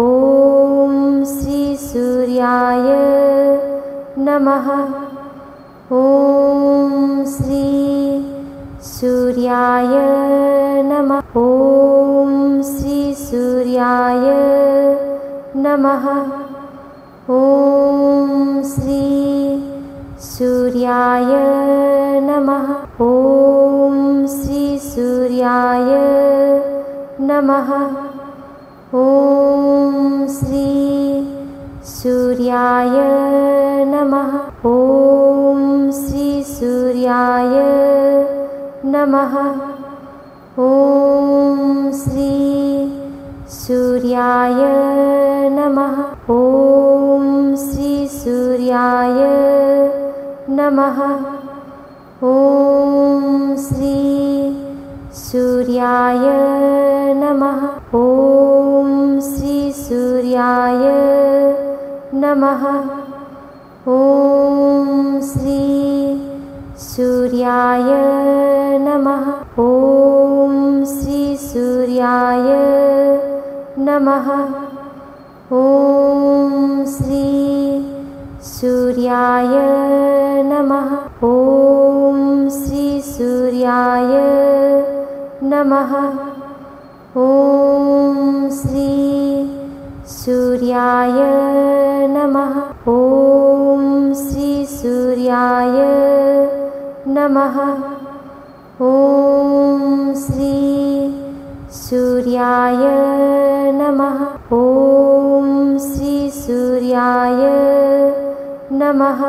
ॐ श्रीसूर्याय नमः। ॐ श्री सूर्याय नमः। ॐ श्रीसूर्याय नमः। ॐ श्री सूर्याय नमः। ॐ श्रीसूर्याय नमः ॐ श्री सूर्याय नमः। ॐ श्रीसूर्याय नमः। ॐ श्री सूर्याय नमः। ॐ श्रीसूर्याय नमः। ॐ श्री सूर्याय नमः ॐ श्रीसूर्याय नमः। ॐ श्री सूर्याय नमः। ॐ श्रीसूर्याय नमः। ॐ श्री सूर्याय नमः। ॐ श्रीसूर्याय नमः ॐ श्री सूर्याय नमः। ॐ श्रीसूर्याय नमः। ॐ श्री सूर्याय नमः। ॐ श्रीसूर्याय नमः।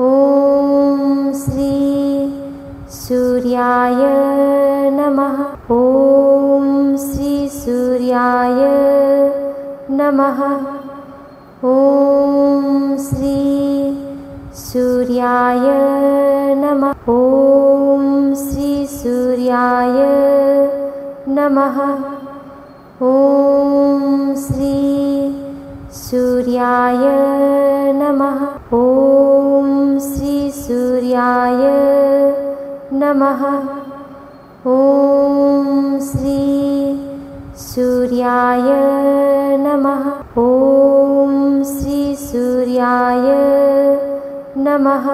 ॐ श्री सूर्याय नमः। ॐ श्रीसूर्याय नमः। ॐ श्री सूर्याय नमः। ॐ श्रीसूर्याय नमः। ॐ श्री सूर्याय नमः। ॐ श्रीसूर्याय नमः। ॐ श्री सूर्याय नमः। ॐ श्रीसूर्याय नमः।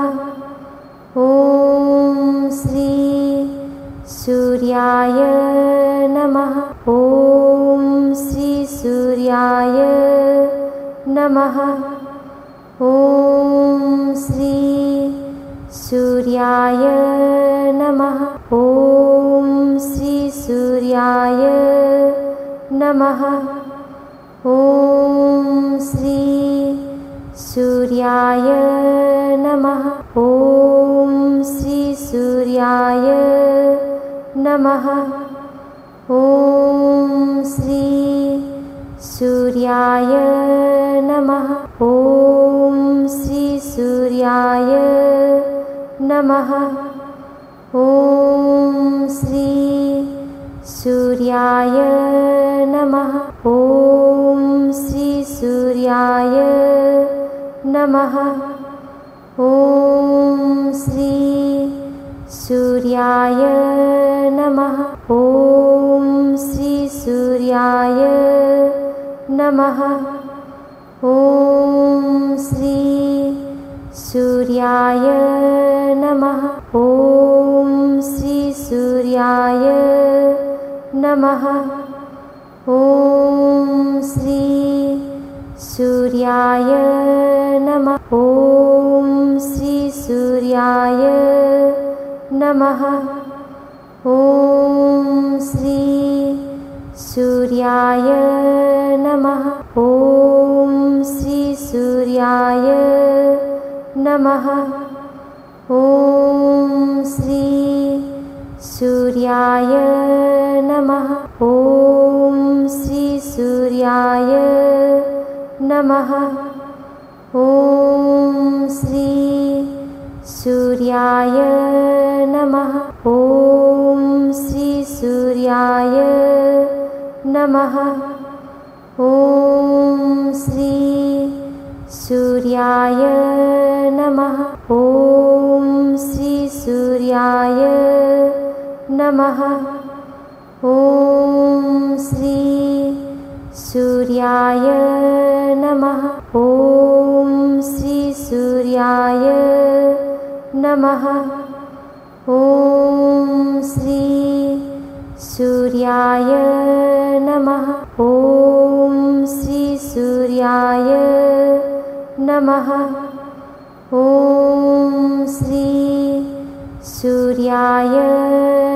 ॐ श्री सूर्याय नमः। ॐ श्रीसूर्याय नमः। ॐ श्री सूर्याय नमः। ॐ श्रीसूर्याय नमः। ॐ श्री सूर्याय नमः। ॐ श्रीसूर्याय नमः। ॐ श्री सूर्याय नमः। ॐ श्रीसूर्याय नमः। ॐ श्री सूर्याय नमः। ॐ श्रीसूर्याय नमः। ॐ श्री सूर्याय नमः। ॐ श्रीसूर्याय नमः। ॐ श्री सूर्याय नमः। ॐ श्रीसूर्याय नमः ॐ श्री सूर्याय नमः। ॐ श्रीसूर्याय नमः। ॐ श्री सूर्याय नमः। ॐ श्रीसूर्याय नमः। ॐ श्री सूर्याय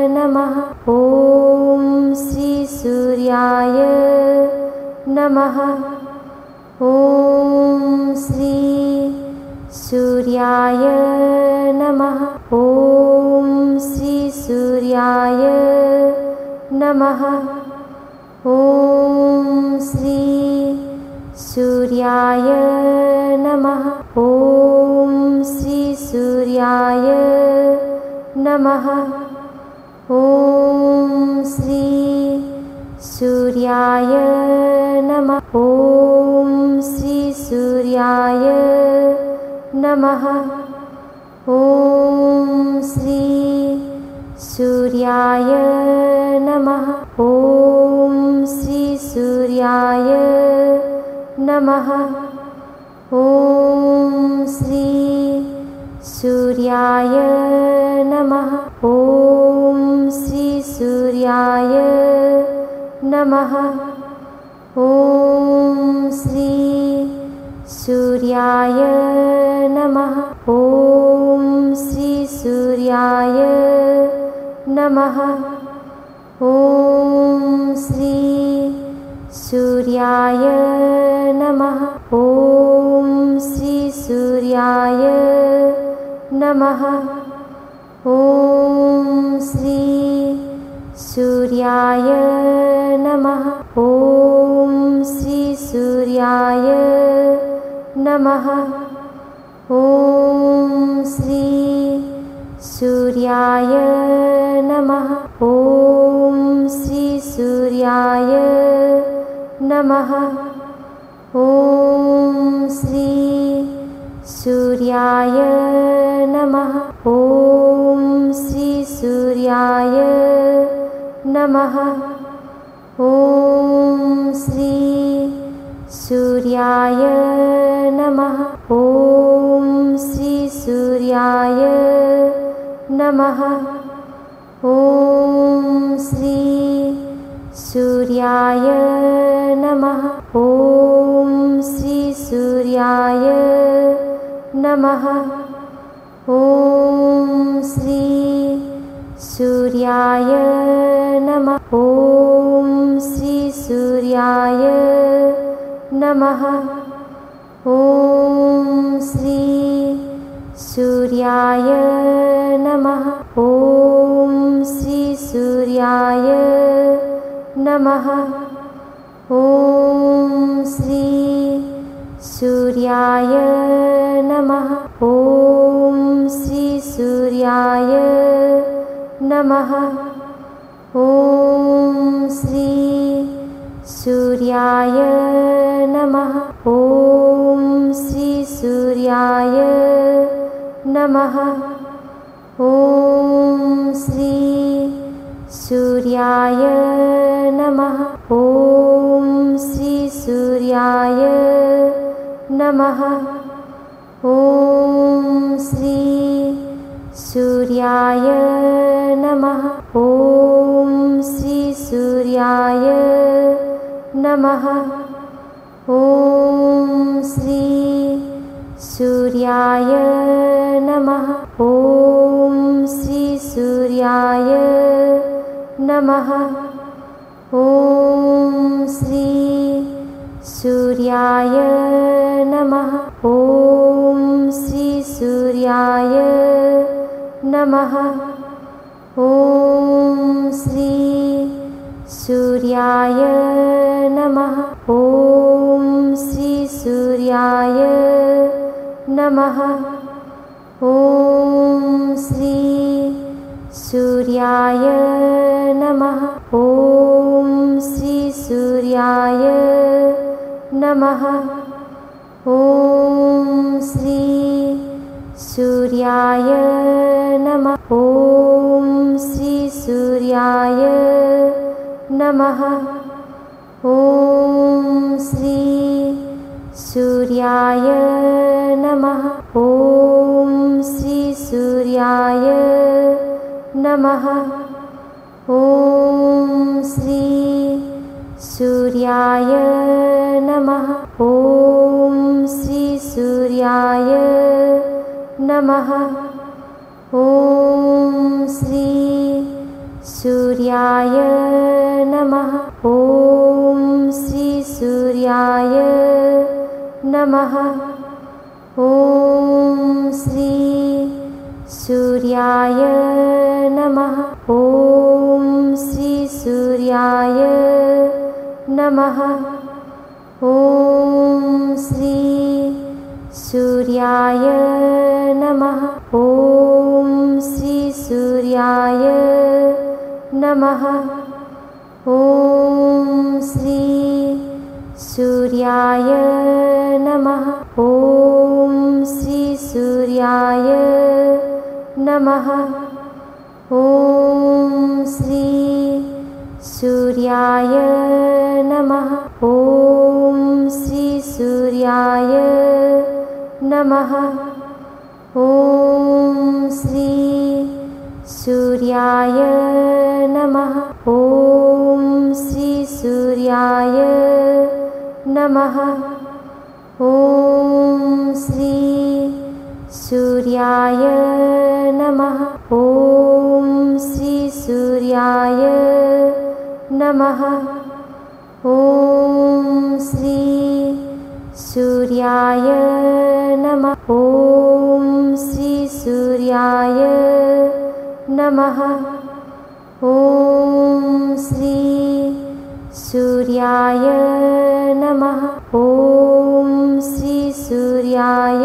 नमः। ॐ श्रीसूर्याय नमः। ॐ श्री सूर्याय नमः। ॐ श्रीसूर्याय नमः ॐ श्री सूर्याय नमः। ॐ श्रीसूर्याय नमः। ॐ श्री सूर्याय नमः। ॐ श्रीसूर्याय नमः। ॐ श्री सूर्याय नमः। ॐ श्रीसूर्याय नमः। ॐ श्री सूर्याय नमः। ॐ श्रीसूर्याय नमः। ॐ श्री सूर्याय नमः। ॐ श्रीसूर्याय नमः। ॐ श्री सूर्याय नमः। ॐ श्रीसूर्याय नमः। ॐ श्री सूर्याय नमः। ॐ श्रीसूर्याय नमः। ॐ श्री सूर्याय नमः। ॐ श्रीसूर्याय नमः। ॐ श्री सूर्याय नमः। ॐ श्रीसूर्याय नमः। ॐ श्री सूर्याय नमः। ॐ श्रीसूर्याय नमः। ॐ श्री सूर्याय श्रीसूर्याय नमः। ॐ श्री सूर्याय नमः। ॐ श्रीसूर्याय नमः। ॐ श्री सूर्याय नमः। ॐ श्रीसूर्याय नमः। ॐ श्री सूर्याय नमः। ॐ श्रीसूर्याय नमः। ॐ श्री सूर्याय नमः। ॐ श्रीसूर्याय नमः। ॐ श्री सूर्याय नमः। ॐ श्रीसूर्याय नमः। ॐ श्री सूर्याय नमः। ॐ श्रीसूर्याय नमः। ॐ श्री सूर्याय नमः। ॐ श्रीसूर्याय नमः। ॐ श्री सूर्याय नमः। ॐ श्रीसूर्याय नमः। ॐ श्री सूर्याय नमः। ॐ श्रीसूर्याय नमः। ॐ श्री सूर्याय नमः। ॐ श्रीसूर्याय नमः। ॐ श्री सूर्याय नमः। ॐ श्रीसूर्याय नमः। ॐ श्री सूर्याय नमः। ॐ श्री सूर्याय नमः। ॐ श्री सूर्याय नमः। ॐ श्री सूर्याय नमः। ॐ श्री सूर्याय नमः। ॐ श्री सूर्याय नमः। ॐ श्री सूर्याय नमः। ॐ श्री सूर्याय नमः। ॐ श्री सूर्याय नमः। ॐ श्री सूर्याय नमः। ॐ श्री सूर्याय नमः। ॐ श्री सूर्याय नमः। ॐ श्री सूर्याय नमः। ॐ श्री सूर्याय नमः। ॐ श्री सूर्याय नमः। ॐ श्री सूर्याय नमः। ॐ श्री सूर्याय नमः। ॐ श्री सूर्याय नमः। ॐ श्री सूर्याय नमः। ॐ श्री सूर्याय नमः। ॐ श्री सूर्याय नमः। ॐ श्री सूर्याय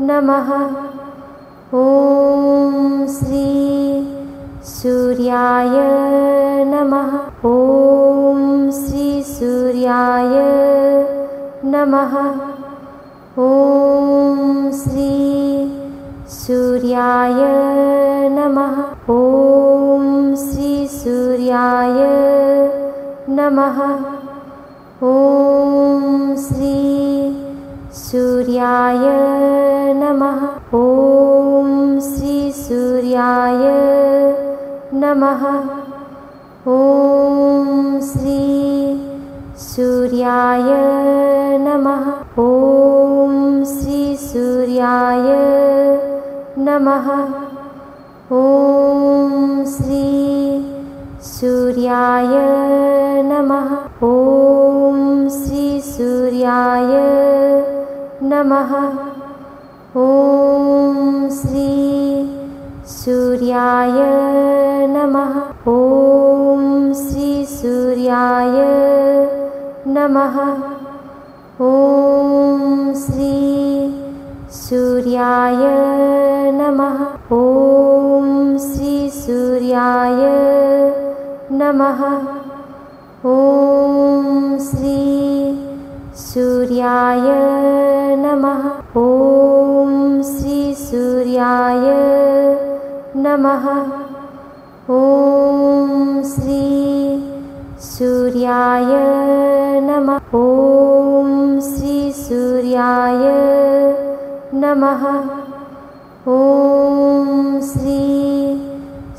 नमः। ॐ श्री सूर्याय नमः। ॐ श्री सूर्याय नमः। ॐ श्री सूर्याय नमः। ॐ श्री सूर्याय नमः। ॐ श्री सूर्याय नमः। ॐ श्री सूर्याय नमः। ॐ श्री सूर्याय नमः। ॐ श्री सूर्याय नमः। ॐ श्री सूर्याय नमः। ॐ श्री सूर्याय ॐ श्री सूर्याय नमः। ॐ श्री सूर्याय नमः। ॐ श्री सूर्याय नमः। ॐ श्री सूर्याय नमः। ॐ श्री सूर्याय नमः ॐ श्री सूर्याय नमः। ॐ श्री सूर्याय नमः। ॐ श्री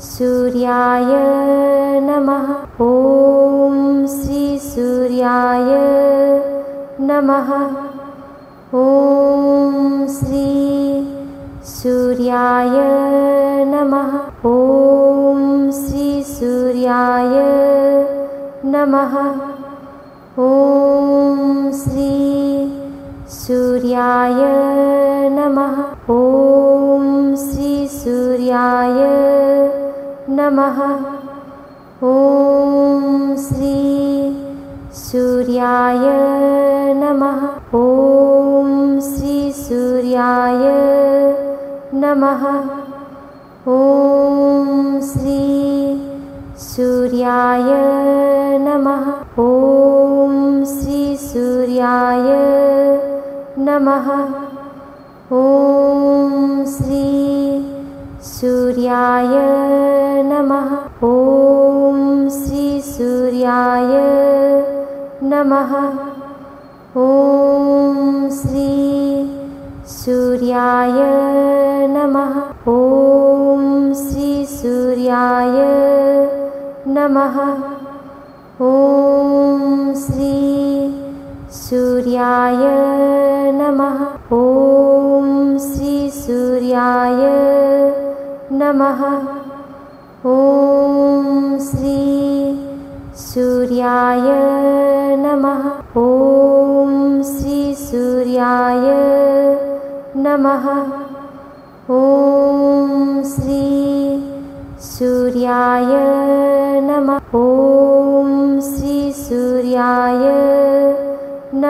सूर्याय नमः। ॐ श्री सूर्याय नमः। ॐ श्री सूर्याय नमः। ॐ सूर्याय नमः। ॐ श्री सूर्याय नमः। ॐ श्री सूर्याय नमः। ॐ श्री सूर्याय नमः। ॐ श्री सूर्याय नमः। ॐ श्री सूर्याय नमः। ॐ श्री सूर्याय नमः। ॐ श्री सूर्याय नमः। ॐ श्री सूर्याय नमः। ॐ श्री सूर्याय नमः। ॐ श्री सूर्याय नमः। ॐ श्री सूर्याय नमः। ॐ श्री सूर्याय नमः। ॐ श्री सूर्याय नमः। ॐ श्री सूर्याय नमः। ॐ श्री सूर्याय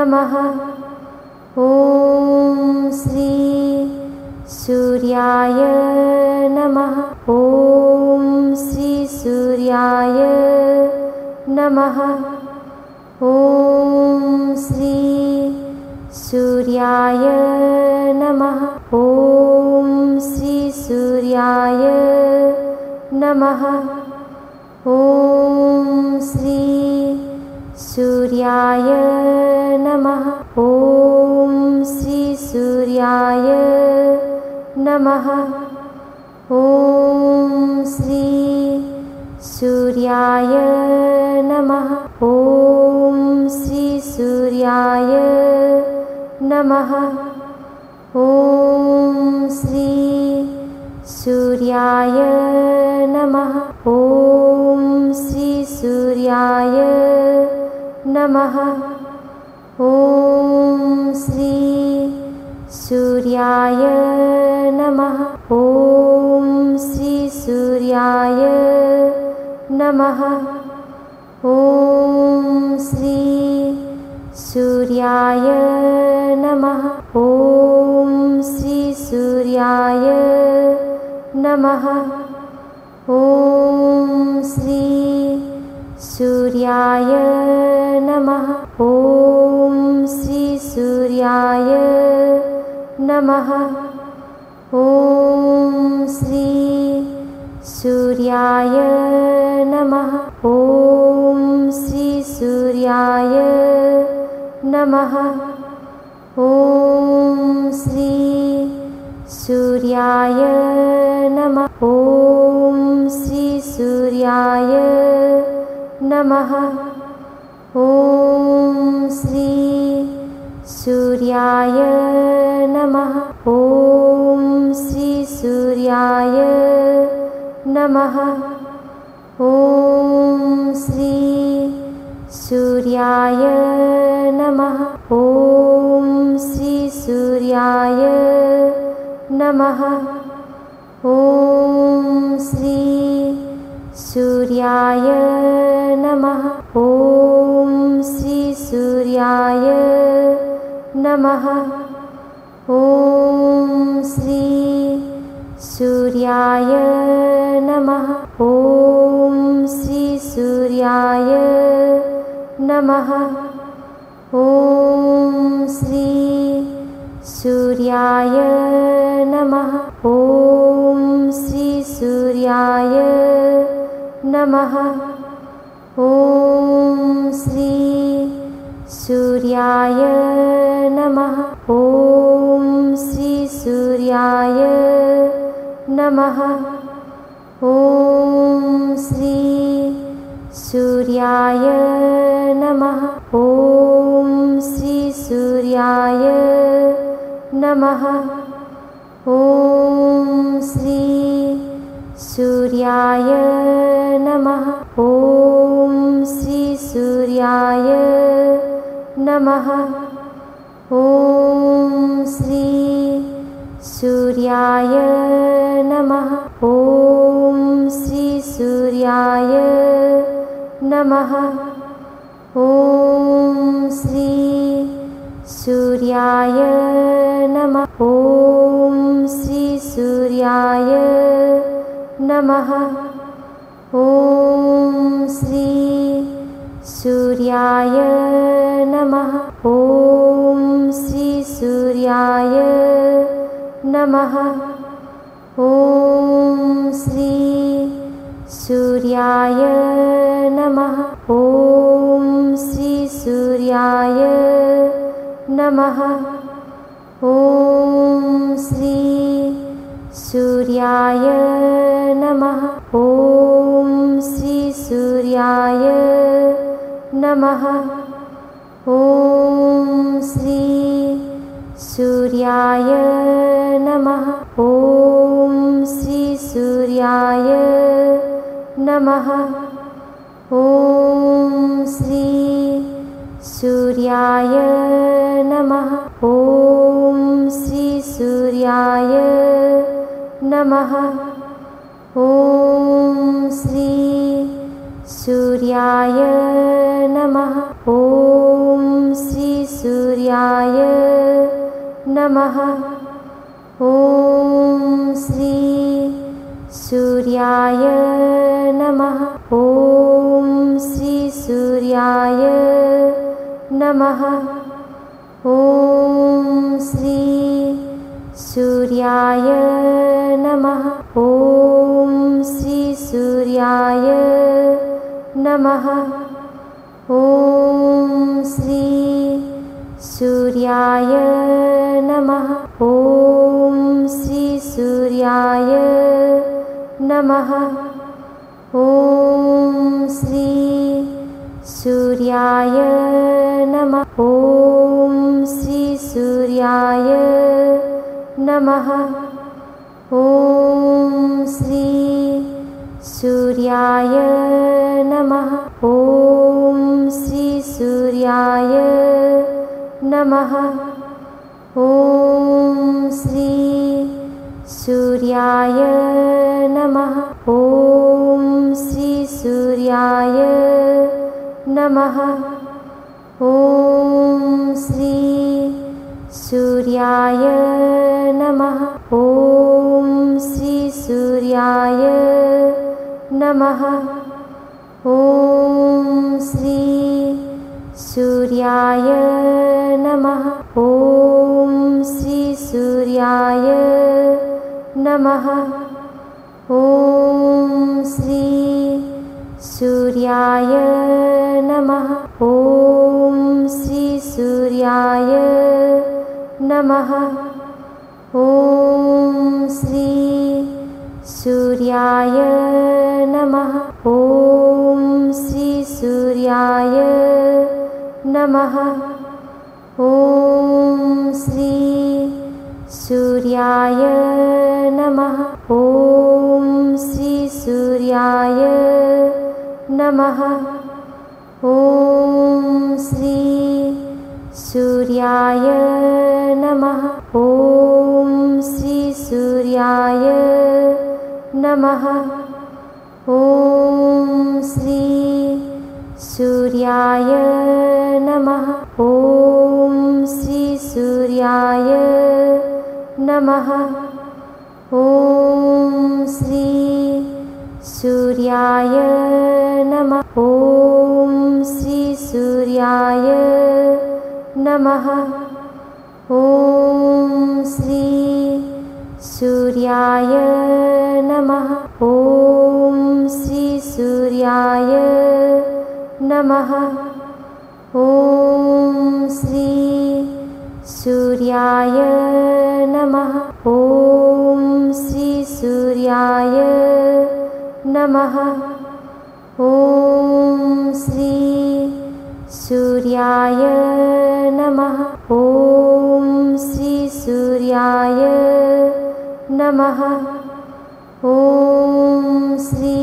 नमः। ॐ श्री सूर्याय नमः। ॐ श्री सूर्याय नमः। ॐ श्री सूर्याय नमः। ॐ श्री सूर्याय नमः। ॐ सूर्याय नमः। ॐ श्री सूर्याय नमः। ॐ श्री सूर्याय नमः। ॐ श्री सूर्याय नमः। ॐ श्री सूर्याय नमः। ॐ श्री सूर्याय नमः। ॐ श्री सूर्याय नमः। ॐ श्री सूर्याय नमः। ॐ श्री सूर्याय नमः। ॐ श्री सूर्याय नमः। ॐ श्री सूर्याय नमः। ॐ श्री सूर्याय नमः। ॐ श्री सूर्याय नमः। ॐ श्री सूर्याय नमः। ॐ श्री सूर्याय नमः। ॐ श्री सूर्याय नमः। ॐ श्री सूर्याय नमः। ॐ श्री सूर्याय नमः। ॐ श्री सूर्याय नमः। ॐ श्री सूर्याय नमः। ॐ श्री सूर्याय नमः। ॐ श्री सूर्याय नमः। ॐ श्री सूर्याय नमः। ॐ श्री सूर्याय नमः। ॐ श्री सूर्याय नमः। ॐ श्री सूर्याय नमः। ॐ श्री सूर्याय नमः। ॐ श्री सूर्याय नमः। ॐ श्री सूर्याय नमः। ॐ श्री सूर्याय नमः। ॐ श्री सूर्याय नमः। ॐ श्री सूर्याय नमः। ॐ श्री सूर्याय नमः। ॐ श्री सूर्याय नमः। ॐ श्री सूर्याय नमः। ॐ श्री सूर्याय नमः। ॐ श्री सूर्याय नमः। ॐ श्री सूर्याय नमः। ॐ श्री सूर्याय नमः। ॐ श्री सूर्य नमः। ॐ श्री सूर्याय नमः। ॐ श्री सूर्याय नमः। ॐ श्री सूर्याय नमः। ॐ श्री सूर्याय नमः। ॐ श्री सूर्याय नमः। ॐ श्री सूर्याय नमः। ॐ श्री सूर्याय नमः। ॐ श्री सूर्याय नमः। ॐ श्री सूर्याय नमः। ॐ श्री सूर्याय नमः नमः। नमः। ॐ श्री सूर्याय नमः। ॐ श्री सूर्याय नमः। ॐ श्री सूर्याय नमः। ॐ श्री सूर्याय नमः। ॐ श्री सूर्याय नमः। ॐ श्री सूर्याय नमः। ॐ श्री सूर्याय नमः। ॐ श्री सूर्याय नमः। ॐ श्री सूर्याय नमः। ॐ श्री सूर्याय नमः। ॐ श्री सूर्याय नमः। ॐ श्री सूर्याय नमः। ॐ श्री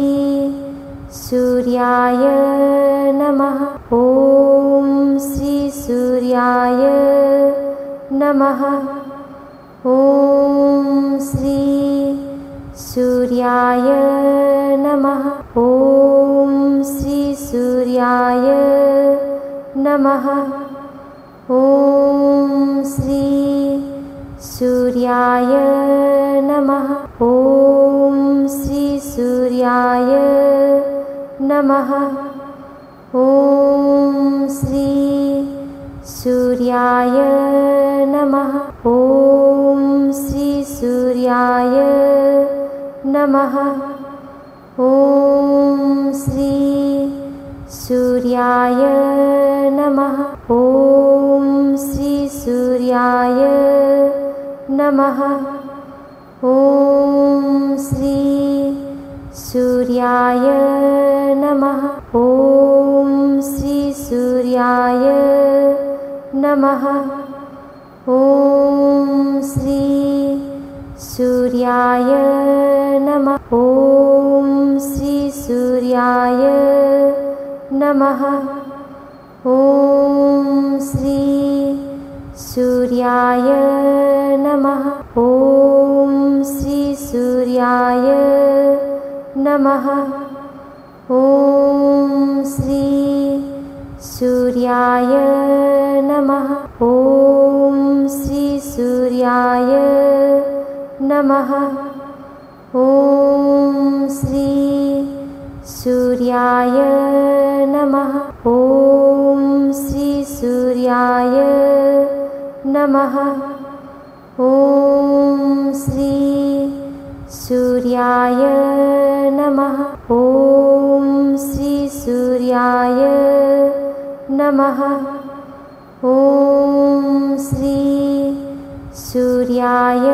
सूर्याय नमः। ॐ श्री सूर्याय नमः। ॐ श्री सूर्याय सूर्याय नमः। ॐ श्री सूर्याय नमः। ॐ श्री सूर्याय नमः। ॐ श्री सूर्याय नमः। ॐ श्री सूर्याय नमः। ॐ श्री सूर्याय नमः। ॐ श्रीसूर्याय नमः। ॐ श्री सूर्याय नमः। ॐ श्रीसूर्याय नमः। ॐ श्री सूर्याय नमः। ॐ श्रीसूर्याय नमः। ॐ श्री सूर्याय नमः। ॐ श्री सूर्याय नमः। ॐ श्री सूर्याय नमः। ॐ श्री सूर्याय नमः। ॐ श्री सूर्याय नमः। ॐ श्री सूर्याय नमः। ॐ श्री सूर्याय नमः। ॐ श्री सूर्याय नमः। ॐ श्री सूर्याय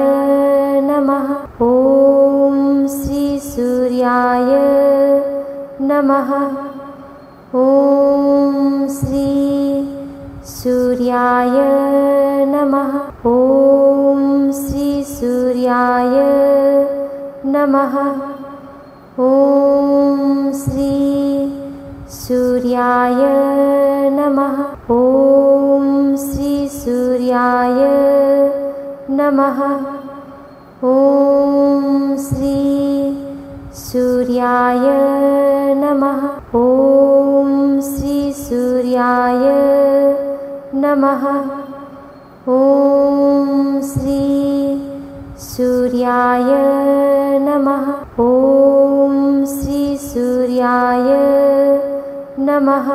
नमः। ॐ श्री सूर्याय नमः। ॐ श्री सूर्याय नमः। ॐ श्री सूर्याय नमः। ॐ श्री सूर्याय नमः। ॐ श्री सूर्याय नमः। ॐ श्री सूर्याय नमः। ॐ श्री सूर्याय नमः। ॐ श्री सूर्याय नमः। ॐ श्री सूर्याय नमः।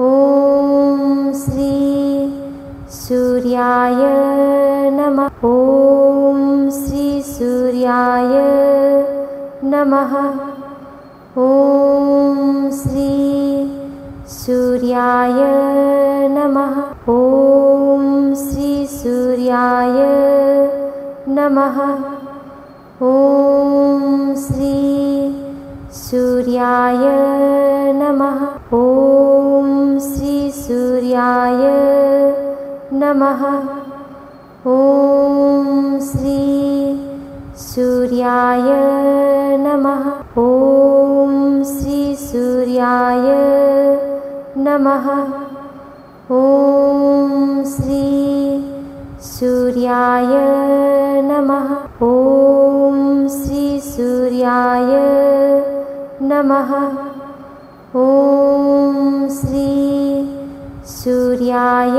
ॐ श्री सूर्याय नमः। ॐ श्री सूर्याय नमः। ॐ श्री सूर्याय नमः। ॐ श्री सूर्याय नमः। ॐ श्री सूर्याय नमः। ॐ श्री सूर्याय नमः। ॐ श्री सूर्याय नमः। ॐ श्री सूर्याय नमः। ॐ श्री सूर्याय नमः। ॐ श्री सूर्याय नमः। ॐ श्री सूर्याय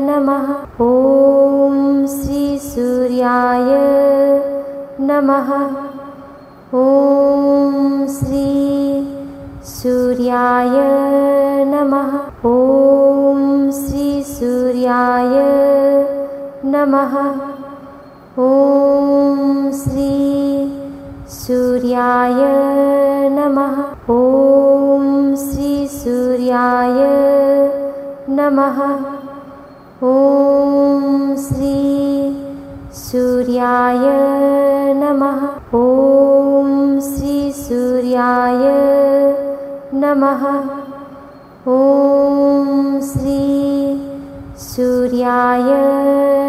नमः। ॐ श्री सूर्याय नमः। ॐ श्री सूर्याय नमः। ॐ श्री सूर्याय नमः। ॐ श्री सूर्याय नमः। ॐ श्री सूर्याय नमः। ॐ श्री सूर्याय नमः। ॐ श्री सूर्याय नमः। ॐ श्री सूर्याय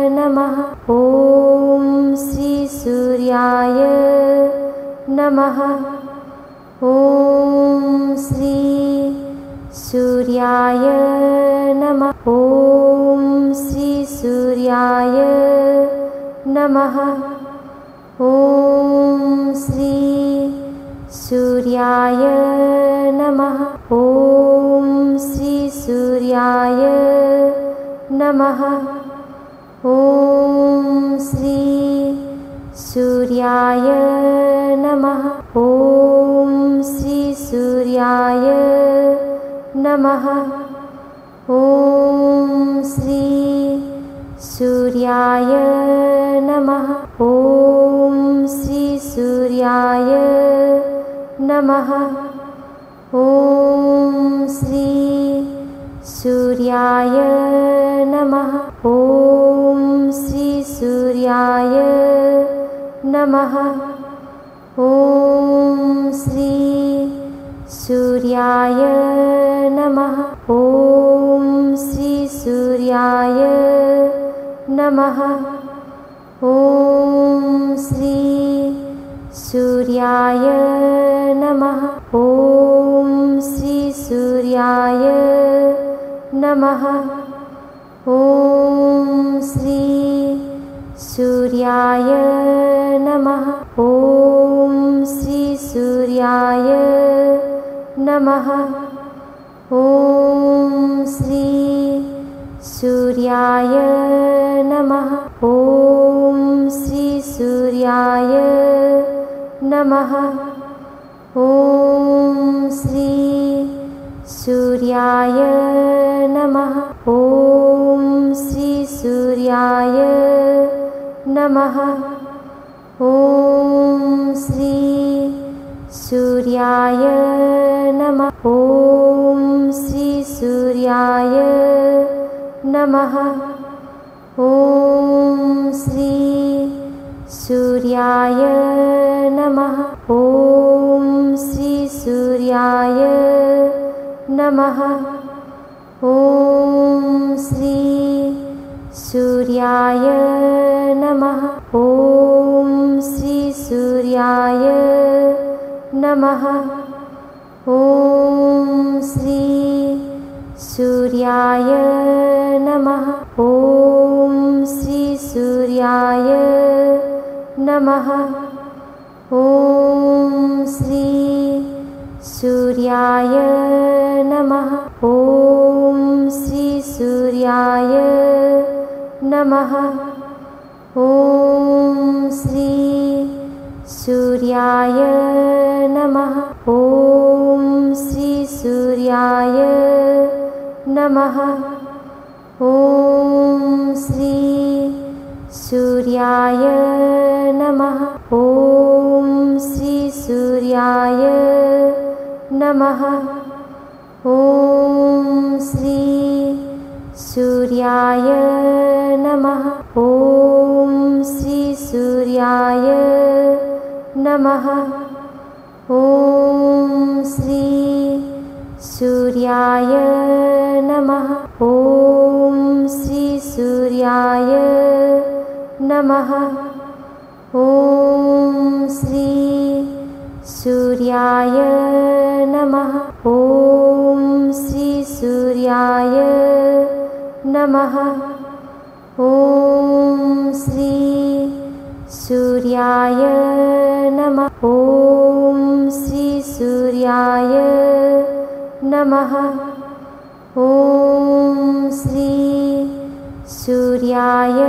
नमः। ॐ श्री सूर्याय नमः। ॐ श्री सूर्याय नमः। ॐ श्री सूर्याय नमः। ॐ श्री सूर्याय नमः। ॐ श्री सूर्याय नमः। ॐ श्री सूर्याय नमः। ॐ श्री सूर्याय सूर्याय नमः। ॐ श्री सूर्याय नमः। ॐ श्री सूर्याय नमः। ॐ श्री सूर्याय नमः। ॐ श्री सूर्याय नमः। ॐ नमः। ॐ श्री सूर्याय नमः। ॐ श्री सूर्याय नमः। ॐ श्री सूर्याय नमः। ॐ श्री सूर्याय नमः। ॐ श्री सूर्याय ॐ श्री सूर्याय नमः। ॐ श्री सूर्याय नमः। ॐ श्री सूर्याय नमः। ॐ श्री सूर्याय नमः। ॐ श्री सूर्याय नमः ॐ श्री सूर्याय नमः। ॐ श्री सूर्याय नमः। ॐ श्री सूर्याय नमः। ॐ श्री सूर्याय नमः। ॐ श्री सूर्याय नमः। ॐ सूर्याय नमः। ॐ श्री सूर्याय नमः। ॐ श्री सूर्याय नमः। ॐ श्री सूर्याय नमः। ॐ श्री सूर्याय नमः। ॐ सूर्याय नमः। ॐ श्री सूर्याय नमः। ॐ श्री सूर्याय नमः। ॐ श्री सूर्याय नमः। ॐ श्री सूर्याय नमः। ॐ श्री सूर्याय नमः। ॐ श्री सूर्याय नमः। ॐ श्री सूर्याय नमः। ॐ श्री सूर्याय